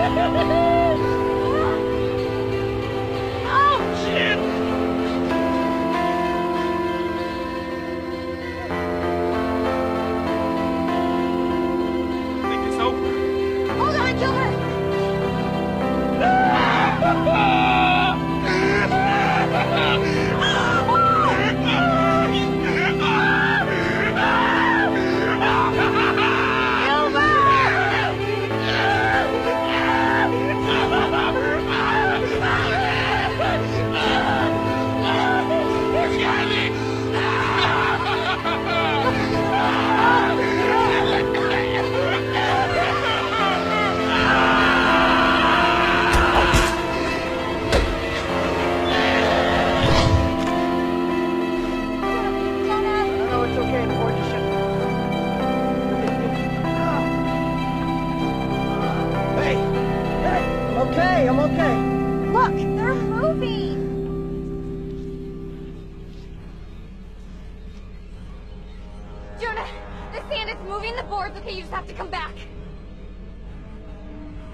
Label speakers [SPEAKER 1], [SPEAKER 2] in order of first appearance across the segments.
[SPEAKER 1] Woo! okay. I'm okay. Look, they're moving. Jonah, the sand is moving the boards. Okay, you just have to come back.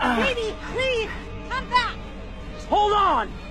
[SPEAKER 1] Ah.
[SPEAKER 2] Uh,
[SPEAKER 1] Katie, please, come back.
[SPEAKER 2] Hold on.